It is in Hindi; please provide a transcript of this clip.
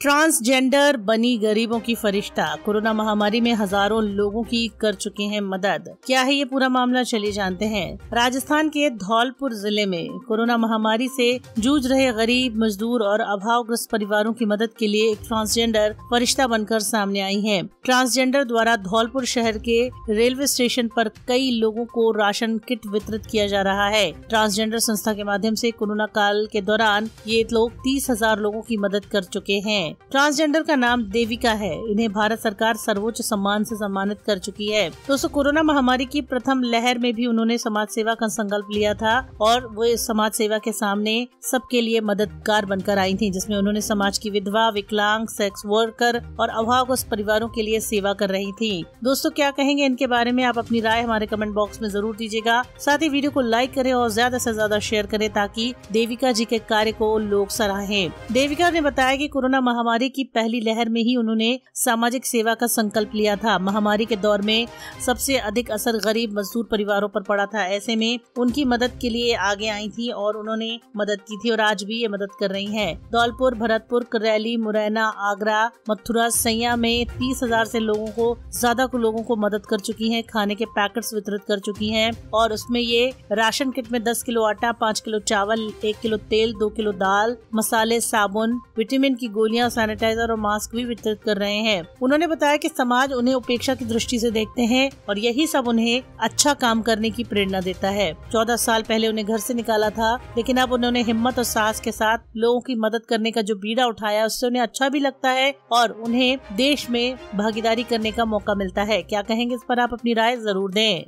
ट्रांसजेंडर बनी गरीबों की फरिश्ता। कोरोना महामारी में हज़ारों लोगों की कर चुके हैं मदद। क्या है ये पूरा मामला? चलिए जानते हैं। राजस्थान के धौलपुर ज़िले में कोरोना महामारी से जूझ रहे गरीब, मजदूर और अभावग्रस्त परिवारों की मदद के लिए एक ट्रांसजेंडर फरिश्ता बनकर सामने आई है। ट्रांसजेंडर द्वारा धौलपुर शहर के रेलवे स्टेशन पर कई लोगों को राशन किट वितरित किया जा रहा है। ट्रांसजेंडर संस्था के माध्यम से कोरोना काल के दौरान ये लोग तीस हज़ार लोगों की मदद कर चुके हैं। ट्रांसजेंडर का नाम देविका है। इन्हें भारत सरकार सर्वोच्च सम्मान से सम्मानित कर चुकी है। दोस्तों, कोरोना महामारी की प्रथम लहर में भी उन्होंने समाज सेवा का संकल्प लिया था और वो इस समाज सेवा के सामने सबके लिए मददगार बनकर आई थी, जिसमें उन्होंने समाज की विधवा, विकलांग सेक्स वर्कर और अभावग्रस्त परिवारों के लिए सेवा कर रही थी। दोस्तों, क्या कहेंगे इनके बारे में? आप अपनी राय हमारे कमेंट बॉक्स में ज़रूर दीजिएगा। साथ ही वीडियो को लाइक करें और ज़्यादा से ज़्यादा शेयर करें ताकि देविका जी के कार्य को लोग सराहें। देविका ने बताया कि कोरोना महामारी की पहली लहर में ही उन्होंने सामाजिक सेवा का संकल्प लिया था। महामारी के दौर में सबसे अधिक असर गरीब मजदूर परिवारों पर पड़ा था। ऐसे में उनकी मदद के लिए आगे आई थी और उन्होंने मदद की थी और आज भी ये मदद कर रही है। धौलपुर भरतपुर, करैली, मुरैना, आगरा, मथुरा, सैया में तीस हज़ार से लोगों को, ज़्यादा लोगों को मदद कर चुकी है। खाने के पैकेट्स वितरित कर चुकी है और उसमें ये राशन किट में दस किलो आटा, पाँच किलो चावल, एक किलो तेल, दो किलो दाल, मसाले, साबुन, विटामिन की गोलियाँ दवाइयाँ सैनिटाइजर और मास्क भी वितरित कर रहे हैं। उन्होंने बताया कि समाज उन्हें उपेक्षा की दृष्टि से देखते हैं और यही सब उन्हें अच्छा काम करने की प्रेरणा देता है। चौदह साल पहले उन्हें घर से निकाला था, लेकिन अब उन्होंने हिम्मत और साहस के साथ लोगों की मदद करने का जो बीड़ा उठाया, उससे उन्हें अच्छा भी लगता है और उन्हें देश में भागीदारी करने का मौका मिलता है। क्या कहेंगे इस पर आप अपनी राय ज़रूर दें।